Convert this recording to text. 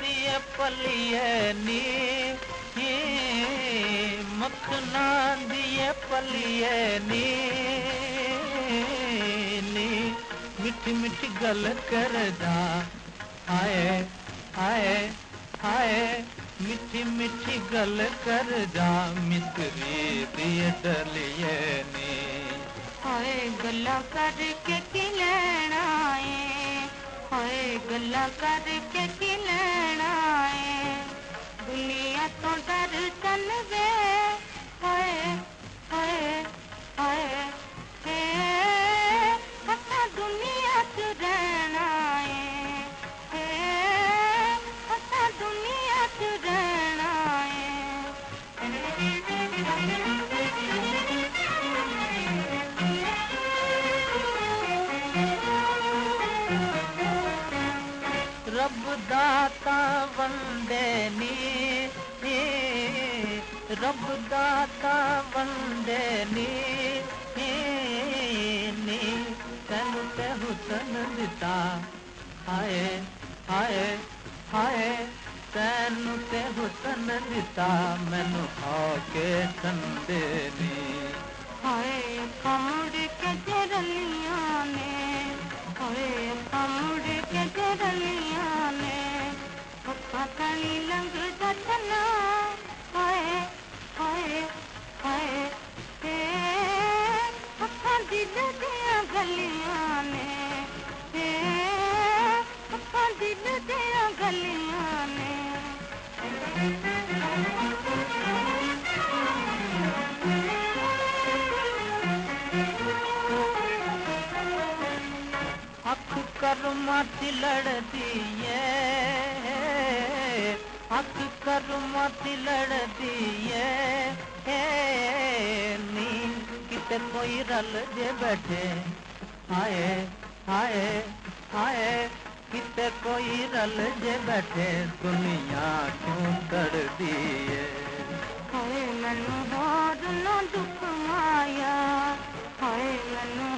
دیے پلیے نی مکھنا دیے پلیے نی مٹھی مٹھی گل کر دا آئے آئے آئے مٹھی مٹھی گل کر جا مصری دیے ڈلیے نی۔ ہائے گلا کر کے کلین آئے، گلا کر کے Yeah! وندنی رب داتا وندنی تین تے حسن دتا۔ ہائے ہائے ہائے تین تے حسن دتا۔ مینو آ کے سندے نی۔ ہائے، کمڑ کے جرلی اکھ کر مت لڑتی ہے اکھ کر مت لڑتی ہے نیند کتنے کوئی رل جے بیٹھے آئے آئے آئے کتنے کوئی رل جے بیٹھے دنیا کیوں کر دی I know.